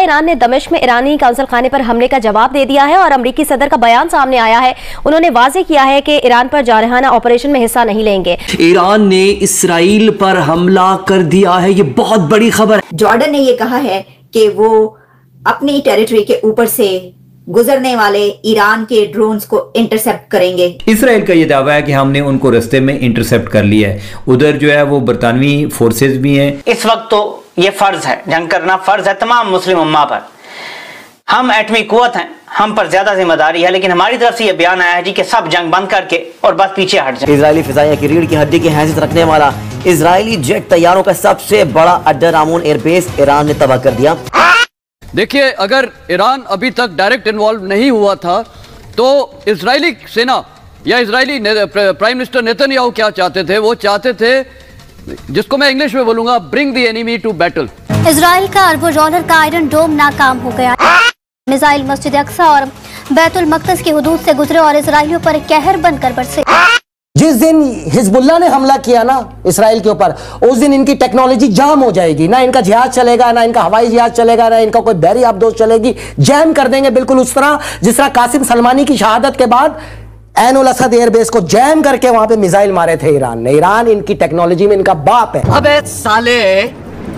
Iran ने दमिश्क में ईरानी काउंसिल खाने पर हमले का जवाब दे दिया है और अमरीकी सदर का बयान सामने आया है। उन्होंने वाजे किया है कि ईरान पर जारहाना ऑपरेशन में हिस्सा नहीं लेंगे। ईरान ने इसराइल पर हमला कर दिया है ये बहुत बड़ी खबर है। जॉर्डन ने ये कहा है कि वो अपनी टेरिटरी के ऊपर से गुजरने वाले ईरान के ड्रोन्स को इंटरसेप्ट करेंगे। इसराइल का ये दावा है कि हमने उनको रस्ते में इंटरसेप्ट कर लिया है। उधर जो है वो बरतानवी फोर्सेज भी हैं। इस वक्त तो ये फ़र्ज़ है जंग करना फ़र्ज़ है तमाम मुस्लिम उम्मा पर। हम एटमी कुत हैं हम पर ज़्यादा ज़िम्मेदारी है लेकिन हमारी तरफ़ से ये बयान आया है जी कि सब जंग बंद करके और बस पीछे हट जाए। इसराइली फिजाइया की रीढ़ की हड्डी की हैसियत रखने वाला इसराइली जेट तैयारों का सबसे बड़ा अड्डा रामून एयरबेस ईरान ने तबाह कर दिया। देखिए अगर ईरान अभी तक डायरेक्ट इन्वॉल्व नहीं हुआ था तो इसराइली सेना या इसराइली प्राइम मिनिस्टर नेतन्याहू क्या चाहते थे? वो चाहते थे जिसको मैं इंग्लिश में बोलूँगा bring the enemy to battle Israel का अरबों डॉलर का आयरन डोम नाकाम हो गया। मिसाइल मस्जिद अक्सा और बैतुल मकदस की हदूद से गुजरे और इसराइलियों पर कहर बनकर बरसे। जिस दिन हिजबुल्ला ने हमला किया ना इसराइल के ऊपर उस दिन इनकी टेक्नोलॉजी जाम हो जाएगी। ना इनका जहाज़ चलेगा ना इनका हवाई जहाज़ चलेगा ना इनका कोई बहरी आबदोश चलेगी। जैम कर देंगे बिल्कुल उस तरह जिस तरह कासिम सलमानी की शहादत के बाद एनुल असद एयरबेस को जैम करके वहाँ पे मिसाइल मारे थे ईरान ने। ईरान इनकी टेक्नोलॉजी में इनका बाप है। अबे साले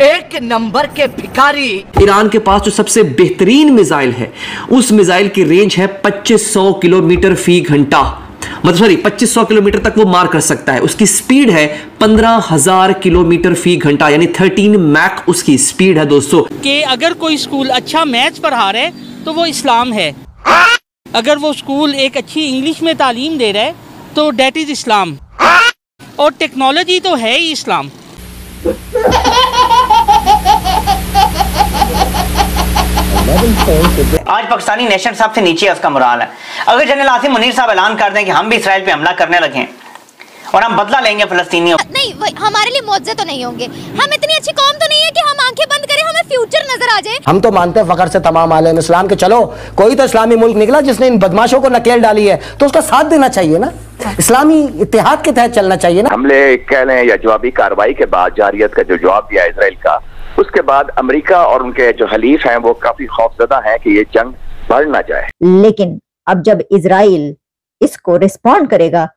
एक नंबर के भिखारी। ईरान के पास जो सबसे बेहतरीन मिसाइल है उस मिसाइल की रेंज है 2500 किलोमीटर फ़ी घंटा। मतलब सॉरी 2500 किलोमीटर तक वो मार कर सकता है। उसकी स्पीड है 15000 किलोमीटर फ़ी घंटा यानी 13 मैक उसकी स्पीड है दोस्तों। कि अगर कोई स्कूल अच्छा मैच पढ़ा रहा है तो वो इस्लाम है। अगर वो स्कूल एक अच्छी इंग्लिश में तालीम दे रहा है तो डेट इज़ इस्लाम और टेक्नोलॉजी तो है ही इस्लाम आज पाकिस्तानी नेशन साहब से नीचे उसका मुराल है। अगर जनरल आसिम मुनीर साहब ऐलान कर दें कि हम भी इसराइल पे हमला करने लगे और हम बदला लेंगे फलस्तीनियों नहीं हमारे लिए मुआवजे तो नहीं होंगे। हम इतनी अच्छी कौम तो नहीं है कि हम आँखें फ्यूचर नज़र आ जाए। हम तो मानते हैं फकर से तमाम आलम इस्लाम के चलो कोई तो इस्लामी मुल्क निकला जिसने इन बदमाशों को नकेल डाली है तो उसका साथ देना चाहिए ना? इस्लामी इतिहाद के तहत चलना चाहिए ना? हमले कह लें या जवाबी कार्रवाई के बाद जारियत का जो जवाब दिया इसराइल का उसके बाद अमेरिका और उनके जो हलीफ हैं वो काफ़ी खौफजदा हैं कि ये जंग बढ़ ना जाए। लेकिन अब जब इसराइल इसको रिस्पॉन्ड करेगा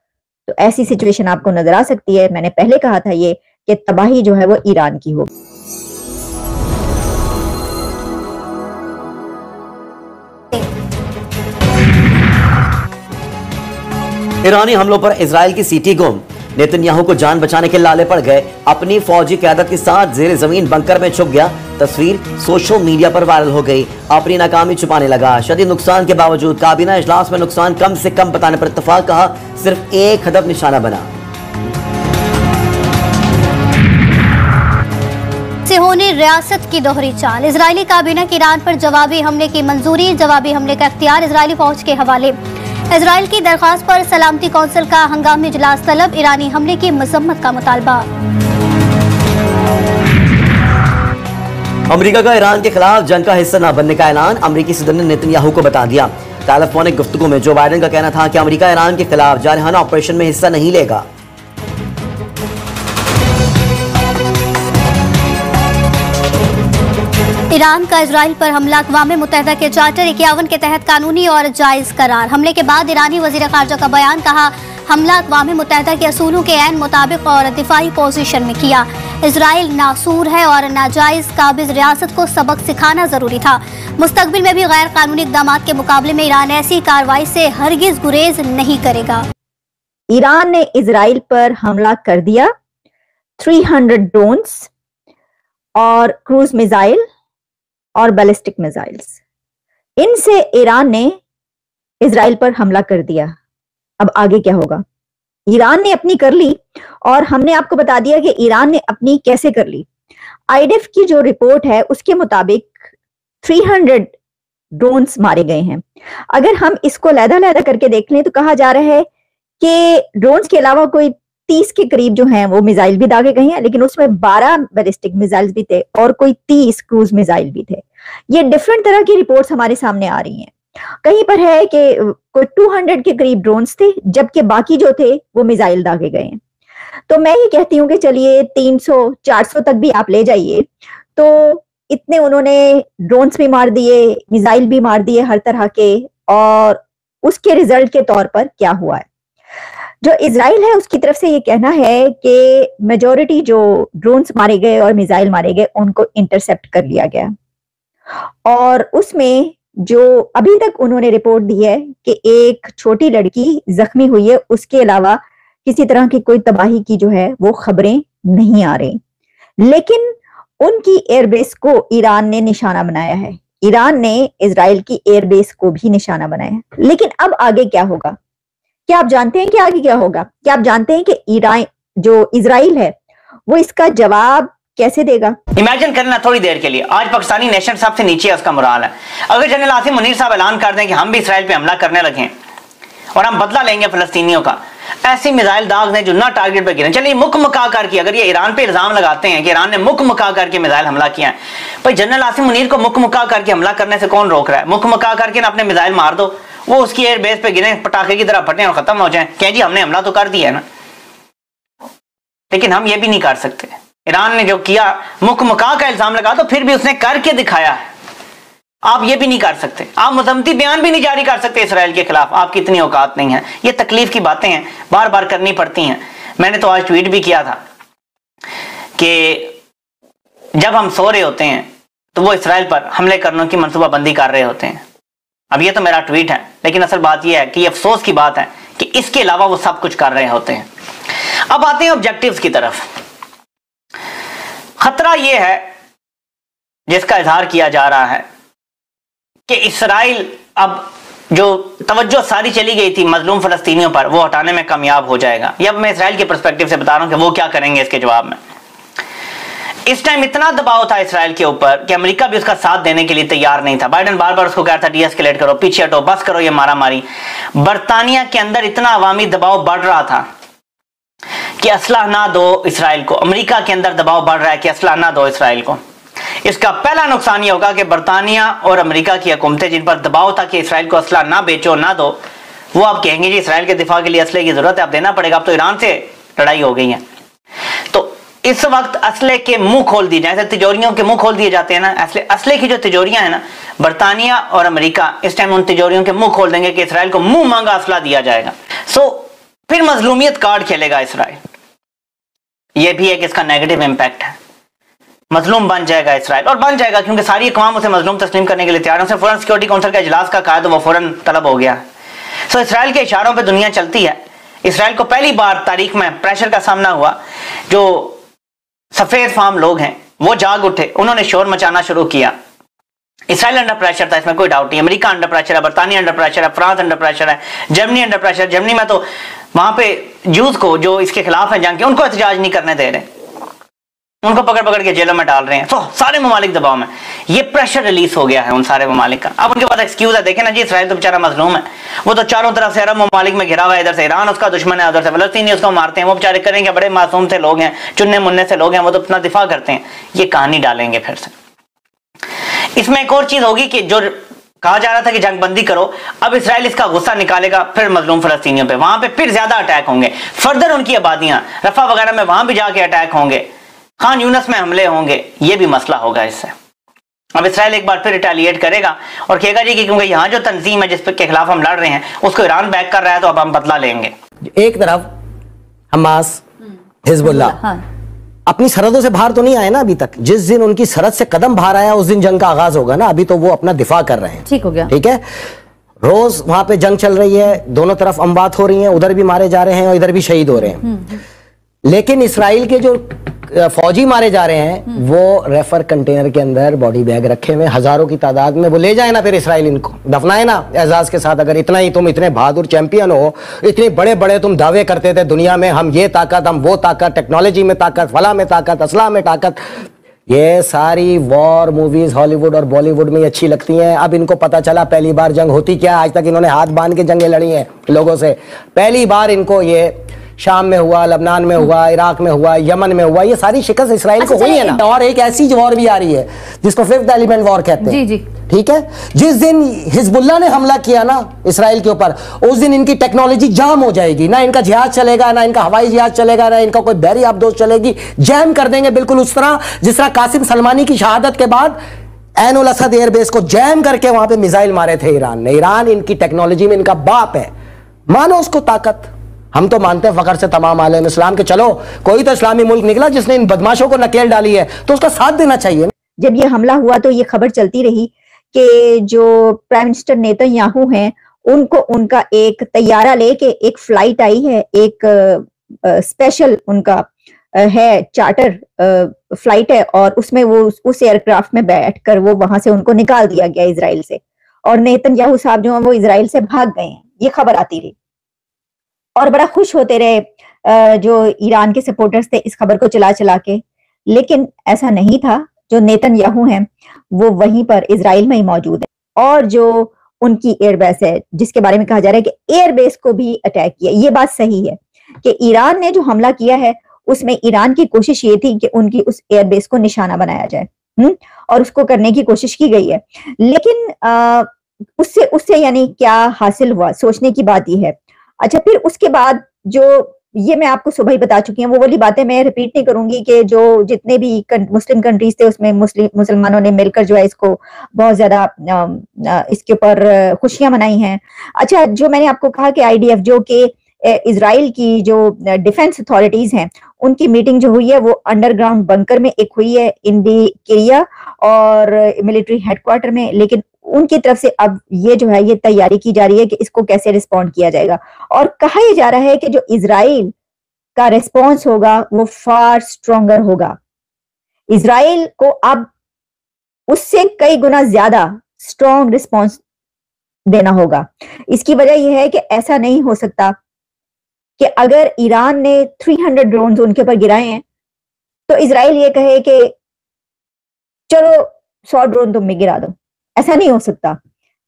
तो ऐसी सिचुएशन आपको नज़र आ सकती है। मैंने पहले कहा था ये कि तबाही जो है वो ईरान की होगी। ईरानी हमलों पर इसराइल की सीटी गुम। नेतन्याहू को जान बचाने के लाले पड़ गए। अपनी फौजी क्यादत के साथ जेर ज़मीन बंकर में छुप गया। तस्वीर सोशल मीडिया पर वायरल हो गई। अपनी नाकामी छुपाने लगा। शदीद नुकसान के बावजूद काबीना इजलास में नुकसान कम से कम बताने पर इतफाक कहा, सिर्फ़ एक हदफ निशाना बना। होने रियासत की दोहरी चाल। इसराइली काबीना की ईरान पर जवाबी हमले की मंजूरी, जवाबी हमले का अख्तियार इसराइली फौज के हवाले। इसराइल की दरख्वास्त पर सलामती कौंसिल का हंगामी इजलास तलब, ईरानी हमले की मजम्मत का मुतालबा। अमरीका का ईरान के खिलाफ जंग का हिस्सा न बनने का ऐलान, अमरीकी सदर ने नेतन्याहू को बता दिया। टेलीफोनिक गुफ्तगू में, जो बाइडन का कहना था कि अमरीका ईरान के खिलाफ जारहाना ऑपरेशन में हिस्सा नहीं लेगा। ईरान का इसराइल पर हमला अकवा मुतहदा के चार्टर इक्यावन के तहत कानूनी और जायज़ करार। हमले के बाद ईरानी वज़ीर खारजा का बयान कहा, हमला अकवा मुतहदा के असूलों के एन मुताबिक और दिफाई पोजीशन में किया। इसराइल नासूर है और नाजायज काबिज रियासत को सबक सिखाना ज़रूरी था। मुस्तबिल में भी गैर कानूनी इकदाम के मुकाबले में ईरान ऐसी कार्रवाई से हरगिज गुरेज नहीं करेगा। ईरान ने इसराइल पर हमला कर दिया। 300 ड्रोन्स और क्रूज मिसाइल और बैलिस्टिक मिसाइल्स इनसे ईरान ने इसराइल पर हमला कर दिया। अब आगे क्या होगा? ईरान ने अपनी कर ली और हमने आपको बता दिया कि ईरान ने अपनी कैसे कर ली। आईडेफ की जो रिपोर्ट है, उसके मुताबिक 300 ड्रोन्स मारे गए हैं। अगर हम इसको लैदा लैदा करके देख लें तो कहा जा रहा है कि ड्रोन्स के अलावा कोई तीस के करीब जो हैं, वो मिसाइल भी दागे गए हैं, लेकिन उसमें बारह बैलिस्टिक मिसाइल भी थे और कोई तीस क्रूज मिसाइल भी थे। ये डिफरेंट तरह की रिपोर्ट्स हमारे सामने आ रही हैं। कहीं पर है कि, कोई 200 के करीब ड्रोन्स थे, जबकि बाकी जो थे, वो मिसाइल दागे गए हैं। तो मैं ये कहती हूँ कि चलिए 300 400 तक भी आप ले जाइए। तो इतने उन्होंने ड्रोन्स भी मार दिए मिसाइल भी मार दिए हर तरह के, और उसके रिज़ल्ट के तौर पर क्या हुआ है? जो इसराइल है, उसकी तरफ़ से ये कहना है कि मेजोरिटी जो ड्रोन्स मारे गए और मिसाइल मारे गए, उनको इंटरसेप्ट कर लिया गया। और उसमें जो अभी तक उन्होंने रिपोर्ट दी है कि एक छोटी लड़की जख्मी हुई है, उसके अलावा किसी तरह की कोई तबाही की जो है, वो खबरें नहीं आ रही। लेकिन उनकी एयरबेस को ईरान ने निशाना बनाया है। ईरान ने इसराइल की एयरबेस को भी निशाना बनाया है। लेकिन अब आगे क्या होगा? क्या आप जानते हैं कि आगे क्या होगा? क्या आप जानते हैं कि ईरान, जो इसराइल है, वो इसका जवाब कैसे देगा? इमेजिन करना थोड़ी देर के लिए। आज पाकिस्तानी नेशन सबसे नीचे उसका मुराल है। अगर जनरल आसिम मुनीर साहब ऐलान कर दें कि हम भी इसराइल पे हमला करने लगे और हम बदला लेंगे फलस्तीनियों का, ऐसी मिसाइल दाग ने जो ना टारगेट पे गिरे। चलिए, मुख मुका करके अगर ये ईरान पे इल्ज़ाम लगाते हैं कि ईरान ने मुख मुका करके मिसाइल हमला किया है, भाई जनरल आसिम मुनीर को मुख मुका करके हमला करने से कौन रोक रहा है? मुख मुका करके ना अपने मिसाइल मार दो। वो उसकी एयर बेस पे गिरे, पटाखे की तरह फटे और खत्म हो जाए। कह जी, हमने हमला तो कर दिया है ना। लेकिन हम ये भी नहीं कर सकते। ईरान ने जो किया, मुख मुका का इल्ज़ाम लगा तो फिर भी उसने करके दिखाया है। आप ये भी नहीं कर सकते। आप मजमती बयान भी नहीं जारी कर सकते इसराइल के खिलाफ। आपकी इतनी औकात नहीं है। ये तकलीफ़ की बातें हैं। बार बार करनी पड़ती हैं। मैंने तो आज ट्वीट भी किया था कि जब हम सो रहे होते हैं तो वो इसराइल पर हमले करने की मनसूबाबंदी कर रहे होते हैं। अब ये तो मेरा ट्वीट है, लेकिन असल बात यह है कि अफसोस की बात है कि इसके अलावा वो सब कुछ कर रहे होते हैं। अब आते हैं ऑब्जेक्टिव्स की तरफ़। खतरा यह है जिसका इजहार किया जा रहा है कि इसराइल अब जो तवज्जो सारी चली गई थी मजलूम फलस्तीनियों पर, वो हटाने में कामयाब हो जाएगा। ये अब मैं इसराइल के परस्पेक्टिव से बता रहा हूँ कि वो क्या करेंगे इसके जवाब में। इस टाइम इतना दबाव था इसराइल के ऊपर कि अमेरिका भी उसका साथ देने के लिए तैयार नहीं था। बाइडन बार बार उसको कह रहा था डीएस्केलेट करो, पीछे हटो, बस करो ये मारा मारी बरतानिया के अंदर इतना अवामी दबाव बढ़ रहा था कि असलाह ना दो इसराइल को। अमेरिका के अंदर दबाव बढ़ रहा है कि असलाह ना दो इसराइल को। इसका पहला नुकसान यह होगा कि बरतानिया और अमेरिका की हुकूमतें जिन पर दबाव था कि इसराइल को असला ना बेचो, ना दो, वो आप कहेंगे, जी, इसराइल के दिफा के लिए असले की ज़रूरत है आप देना पड़ेगा, अब तो ईरान से लड़ाई हो गई है। तो इस वक्त असले के मुँह खोल दिए जाए तिजोरियों के मुँह खोल दिए जाते हैं ना, असले असले की जो तिजोरियाँ हैं ना, बरतानिया और अमेरिका इस टाइम उन तिजोरियों के मुँह खोल देंगे कि इसराइल को मुँह मांगा असला दिया जाएगा। सो फिर मजलूमियत कार्ड खेलेगा इसराइल। यह भी एक इसका नेगेटिव इंपैक्ट है। मजलूम बन जाएगा इसराइल। और बन जाएगा क्योंकि सारी अकवाम उसे मजलूम तस्लीम करने के लिए तैयार है। फ़ौरन सिक्योरिटी काउंसिल का इजलास का तो वो फ़ौरन तलब हो गया। सो इसराइल के इशारों पर दुनिया चलती है। इसराइल को पहली बार तारीख में प्रेशर का सामना हुआ। जो सफ़ेद फार्म लोग हैं, वो जाग उठे। उन्होंने शोर मचाना शुरू किया। इसराइल अंडर प्रेशर था, इसमें कोई डाउट नहीं अमेरिका अंडर प्रेशर है, बरतानिया अंडर प्रेशर है, फ्रांस अंडर प्रेशर है जर्मनी अंडर प्रेशर जर्मनी में तो वहाँ पे जूस को जो इसके खिलाफ है जंग के, उनको एहतजाज नहीं करने दे रहे। उनको पकड़ पकड़ के जेलों में डाल रहे हैं। तो सारे ममालिक दबाव में। ये प्रेशर रिलीज़ हो गया है उन सारे ममालिक का। अब उनके पास एक्सक्यूज है। देखे ना जी इसराइल तो बेचारा मजलूम है। वो तो चारों तरफ़ से अरब ममालिक में घिरा हुआ है। इधर से ईरान, उसका दुश्मन है, उधर से फलस्तीनी, उसको मारते हैं। वो बेचारे करेंगे, बड़े मासूम से लोग हैं चुनने मुन्ने से लोग हैं। वो तो अपना दिफा करते हैं। ये कहानी डालेंगे फिर से। इसमें एक और चीज़ होगी कि जो कहा जा रहा था कि जंग बंदी करो अब इसराइल इसका गुस्सा निकालेगा फिर मजलूम फलस्तीनियों पे। वहाँ पे फिर ज़्यादा अटैक होंगे। फर्दर उनकी आबादियाँ रफा वगैरह में वहाँ भी जाके अटैक होंगे। खान यूनस में हमले होंगे ये भी मसला होगा इससे। अब इसराइल एक बार फिर रिटेलिएट करेगा और कहेगा जी कि क्योंकि यहाँ जो तंजीम है जिस के खिलाफ हम लड़ रहे हैं उसको ईरान बैक कर रहा है तो अब हम बदला लेंगे। एक तरफ़ हमास हिजबुल्ला हाँ। अपनी सरहदों से बाहर तो नहीं आए ना अभी तक। जिस दिन उनकी सरहद से कदम बाहर आया उस दिन जंग का आगाज़ होगा ना। अभी तो वो अपना दिफा कर रहे हैं। ठीक हो गया। ठीक है? रोज वहाँ पे जंग चल रही है दोनों तरफ़ अम्बात हो रही है उधर भी मारे जा रहे हैं और इधर भी शहीद हो रहे हैं। हम्म, हम्म। लेकिन इसराइल के जो फौजी मारे जा रहे हैं हम्म। वो रेफर कंटेनर के अंदर बॉडी बैग रखे हुए हज़ारों की तादाद में वो ले जाए ना फिर इसराइल इनको। दफनाए ना एजाज के साथ अगर इतना ही तुम इतने बहादुर चैंपियन हो इतने बड़े बड़े तुम दावे करते थे दुनिया में हम ये ताकत हम वो ताकत टेक्नोलॉजी में ताकत फला में ताकत असला में ताकत। ये सारी वॉर मूवीज़ हॉलीवुड और बॉलीवुड में अच्छी लगती हैं। अब इनको पता चला पहली बार जंग होती क्या आज तक इन्होंने हाथ बाँध के जंगें लड़ी हैं लोगों से। पहली बार इनको ये शाम में हुआ लबनान में हुआ इराक में हुआ यमन में हुआ ये सारी शिकस्त इसराइल को अच्छा, हुई है ना। और एक ऐसी वॉर भी आ रही है जिसको फिफ्थ एलिमेंट वॉर कहते हैं। ठीक है? जिस दिन हिजबुल्ला ने हमला किया ना इसराइल के ऊपर उस दिन इनकी टेक्नोलॉजी जाम हो जाएगी। ना इनका जहाज़ चलेगा ना इनका हवाई जहाज़ चलेगा ना इनका कोई बैरी आबदोश चलेगी। जैम कर देंगे बिल्कुल उस तरह जिस तरह कासिम सलमानी की शहादत के बाद एन उल असद एयरबेस को जैम करके वहाँ पे मिसाइल मारे थे ईरान ने। ईरान इनकी टेक्नोलॉजी में इनका बाप है। मानो उसको ताकत। हम तो मानते हैं फखर से तमाम आलम इस्लाम के चलो कोई तो इस्लामी मुल्क निकला जिसने इन बदमाशों को नकेल डाली है तो उसका साथ देना चाहिए। जब ये हमला हुआ तो ये खबर चलती रही कि जो प्राइम मिनिस्टर नेतन्याहू हैं उनको उनका एक तैयारा लेके एक फ़्लाइट आई है एक स्पेशल उनका है चार्टर फ़्लाइट है और उसमें वो उस, उस एयरक्राफ्ट में बैठकर वो वहाँ से उनको निकाल दिया गया इसराइल से। और नेतन्याहू साहब जो है वो इसराइल से भाग गए हैं। ये खबर आती रही। और बड़ा खुश होते रहे जो ईरान के सपोर्टर्स थे इस खबर को चला चला के। लेकिन ऐसा नहीं था जो नेतन्याहू हैं वो वहीं पर इसराइल में ही मौजूद है। और जो उनकी एयरबेस है जिसके बारे में कहा जा रहा है कि एयरबेस को भी अटैक किया। ये बात सही है कि ईरान ने जो हमला किया है उसमें ईरान की कोशिश ये थी कि उनकी उस एयरबेस को निशाना बनाया जाए हम्म और उसको करने की कोशिश की गई है। लेकिन आ, उससे उससे यानी क्या हासिल हुआ सोचने की बात यह है अच्छा फिर उसके बाद जो ये मैं आपको सुबह ही बता चुकी हूँ वो वाली बातें मैं रिपीट नहीं करूँगी कि जो जितने भी कं, मुस्लिम कंट्रीज़ थे उसमें मुस्लिम मुसलमानों ने मिलकर जो है इसको बहुत ज़्यादा इसके ऊपर खुशियाँ मनाई हैं। अच्छा जो मैंने आपको कहा कि आईडीएफ जो कि इसराइल की जो डिफेंस अथॉरिटीज हैं उनकी मीटिंग जो हुई है वो अंडरग्राउंड बंकर में एक हुई है इन दी और मिलिट्री हेडक्वार्टर में लेकिन उनकी तरफ़ से अब ये जो है, ये तैयारी की जा रही है कि इसको कैसे रिस्पॉन्ड किया जाएगा। और कहा यह जा रहा है कि जो इसराइल का रिस्पॉन्स होगा, वो फार स्ट्रोंगर होगा। इसराइल को अब उससे कई गुना ज़्यादा स्ट्रॉन्ग रिस्पॉन्स देना होगा। इसकी वजह यह है कि ऐसा नहीं हो सकता कि अगर ईरान ने 300 ड्रोन उनके ऊपर गिराए हैं तो इसराइल ये कहे कि, चलो 100 ड्रोन तुम भी गिरा दो। ऐसा नहीं हो सकता।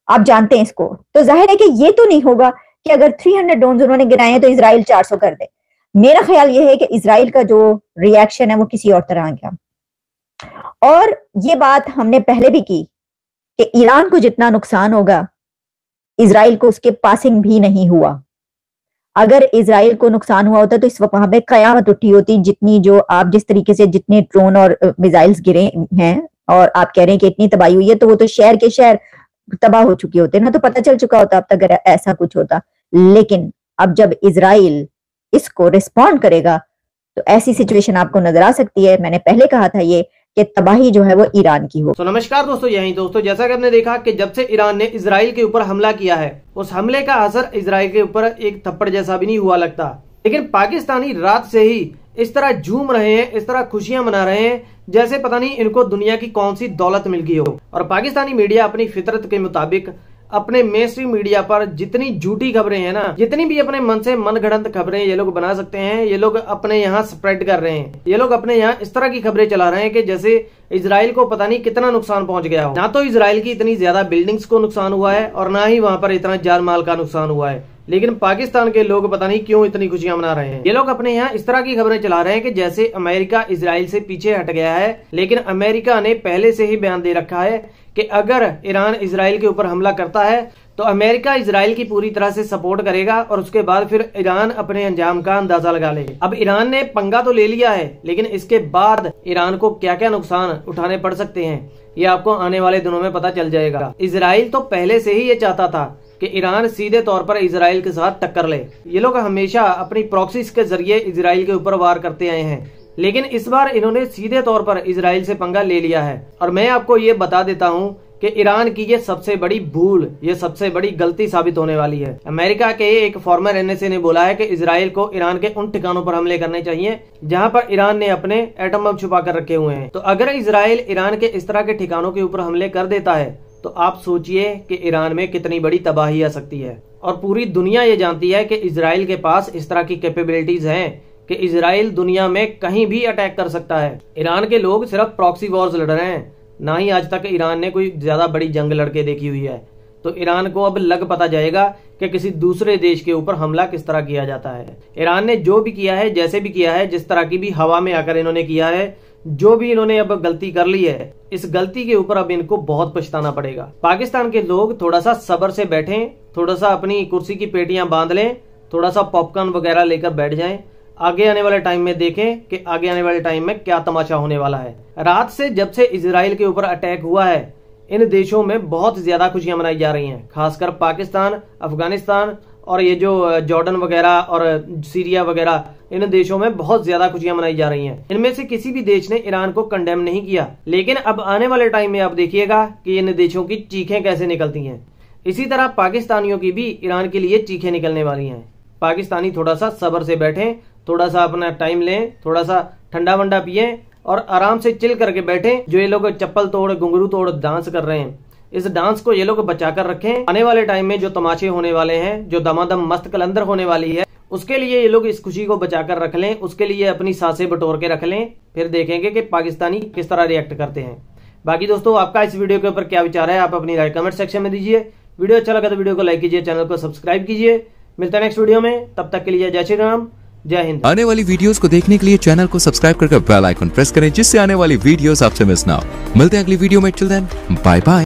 आप जानते हैं इसको। तो ज़ाहिर है कि ये तो नहीं होगा कि अगर 300 हंड्रेड ड्रोन उन्होंने गिराए हैं तो इसराइल 400 कर दे। मेरा ख्याल ये है कि इसराइल का जो रिएक्शन है वो किसी और तरह का और ये बात हमने पहले भी की कि ईरान को जितना नुकसान होगा इसराइल को उसके पासिंग भी नहीं हुआ। अगर इसराइल को नुकसान हुआ होता तो इस वक्त वहाँ पे कयामत उठी होती जितनी जो आप जिस तरीके से जितने ड्रोन और मिसाइल्स गिरे हैं और आप कह रहे हैं कि इतनी तबाही हुई है तो वो तो शहर के शहर तबाह हो चुके होते ना तो पता चल चुका होता अब तक अगर ऐसा कुछ होता। लेकिन अब जब इसराइल इसको रिस्पॉन्ड करेगा तो ऐसी सिचुएशन आपको नज़र आ सकती है। मैंने पहले कहा था ये कि तबाही जो है वो ईरान की हो। तो नमस्कार दोस्तों, यही दोस्तों, जैसा कि हमने देखा कि जब से ईरान ने इसराइल के ऊपर हमला किया है, उस हमले का असर इसराइल के ऊपर एक थप्पड़ जैसा भी नहीं हुआ लगता। लेकिन पाकिस्तानी रात से ही इस तरह झूम रहे हैं, इस तरह खुशियाँ मना रहे हैं, जैसे पता नहीं इनको दुनिया की कौन सी दौलत मिल गई हो। और पाकिस्तानी मीडिया अपनी फितरत के मुताबिक अपने मेन मीडिया पर जितनी झूठी खबरें हैं ना, जितनी भी अपने मन से मन गढ़ंत खबरें ये लोग बना सकते हैं, ये लोग अपने यहाँ स्प्रेड कर रहे हैं। ये लोग अपने यहाँ इस तरह की खबरें चला रहे हैं कि जैसे इसराइल को पता नहीं कितना नुकसान पहुँच गया हो। ना तो इसराइल की इतनी ज़्यादा बिल्डिंग्स को नुकसान हुआ है और ना ही वहाँ पर इतना जान माल का नुकसान हुआ है। लेकिन पाकिस्तान के लोग पता नहीं क्यों इतनी खुशियाँ मना रहे हैं। ये लोग अपने यहाँ इस तरह की खबरें चला रहे हैं कि जैसे अमेरिका इसराइल से पीछे हट गया है, लेकिन अमेरिका ने पहले से ही बयान दे रखा है कि अगर ईरान इसराइल के ऊपर हमला करता है तो अमेरिका इसराइल की पूरी तरह से सपोर्ट करेगा और उसके बाद फिर ईरान अपने अंजाम का अंदाज़ा लगा ले। अब ईरान ने पंगा तो ले लिया है, लेकिन इसके बाद ईरान को क्या क्या नुकसान उठाने पड़ सकते हैं, ये आपको आने वाले दिनों में पता चल जाएगा। इसराइल तो पहले से ही ये चाहता था कि ईरान सीधे तौर पर इसराइल के साथ टक्कर ले। ये लोग हमेशा अपनी प्रॉक्सिस के ज़रिए इसराइल के ऊपर वार करते आए हैं। लेकिन इस बार इन्होंने सीधे तौर पर इसराइल से पंगा ले लिया है। और मैं आपको ये बता देता हूँ कि ईरान की ये सबसे बड़ी भूल, ये सबसे बड़ी गलती साबित होने वाली है। अमेरिका के एक फॉर्मर एनएसए ने बोला है कि इसराइल को ईरान के उन ठिकानों पर हमले करने चाहिए, जहाँ पर ईरान ने अपने एटम बम छुपा कर रखे हुए हैं। तो अगर इसराइल ईरान के इस तरह के ठिकानों के ऊपर हमले कर देता है तो आप सोचिए कि ईरान में कितनी बड़ी तबाही आ सकती है। और पूरी दुनिया ये जानती है कि इसराइल के पास इस तरह की कैपेबिलिटीज हैं कि इसराइल दुनिया में कहीं भी अटैक कर सकता है। ईरान के लोग सिर्फ़ प्रॉक्सी वॉर्स लड़ रहे हैं, ना ही आज तक ईरान ने कोई ज़्यादा बड़ी जंग लड़के देखी हुई है। तो ईरान को अब लग पता जाएगा कि किसी दूसरे देश के ऊपर हमला किस तरह किया जाता है। ईरान ने जो भी किया है, जैसे भी किया है, जिस तरह की भी हवा में आकर इन्होंने किया है जो भी इन्होंने अब गलती कर ली है, इस गलती के ऊपर अब इनको बहुत पछताना पड़ेगा। पाकिस्तान के लोग थोड़ा सा सबर से बैठें थोड़ा सा अपनी कुर्सी की पेटियाँ बाँध लें थोड़ा सा पॉपकॉर्न वगैरह लेकर बैठ जाएँ। आगे आने वाले टाइम में देखें कि आगे आने वाले टाइम में क्या तमाशा होने वाला है। रात से जब से इसराइल के ऊपर अटैक हुआ है, इन देशों में बहुत ज़्यादा खुशियाँ मनाई जा रही हैं, खासकर पाकिस्तान, अफ़गानिस्तान और ये जो जॉर्डन वगैरह और सीरिया वगैरह, इन देशों में बहुत ज़्यादा खुशियाँ मनाई जा रही हैं। इनमें से किसी भी देश ने ईरान को कंडेम नहीं किया। लेकिन अब आने वाले टाइम में आप देखिएगा कि इन देशों की चीखें कैसे निकलती हैं। इसी तरह पाकिस्तानियों की भी ईरान के लिए चीखें निकलने वाली हैं। पाकिस्तानी थोड़ा सा सबर से बैठे थोड़ा सा अपना टाइम लें थोड़ा सा ठंडा वंडा पिए और आराम से चिल करके बैठे, जो ये लोग चप्पल तोड़ घुंगरू तोड़ डांस कर रहे हैं। इस डांस को ये लोग बचा कर रखें। आने वाले टाइम में जो तमाशे होने वाले हैं, जो दमादम मस्त कलंदर होने वाली है, उसके लिए ये लोग इस खुशी को बचा कर रख लें, उसके लिए अपनी साँसें बटोर के रख लें, फिर देखेंगे कि पाकिस्तानी किस तरह रिएक्ट करते हैं। बाकी दोस्तों, आपका इस वीडियो के ऊपर क्या विचार है, आप अपनी राय कमेंट सेक्शन में दीजिए। वीडियो अच्छा लगा तो वीडियो को लाइक कीजिए चैनल को सब्सक्राइब कीजिए। मिलता है नेक्स्ट वीडियो में, तब तक के लिए जय श्री राम, जय हिंद। आने वाली वीडियोस को देखने के लिए चैनल को सब्सक्राइब करके बेल आइकन प्रेस करें, जिससे आने वाली वीडियोस आपसे मिस ना हो। मिलते हैं अगली वीडियो में टिल देन बाय बाय